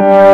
you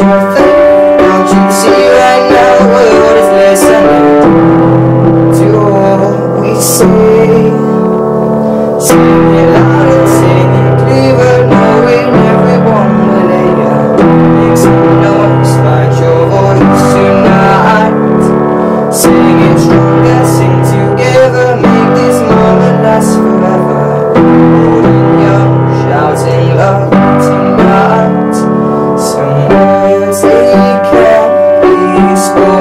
you think? Don't you see right now the world is listening to all we say? Oh.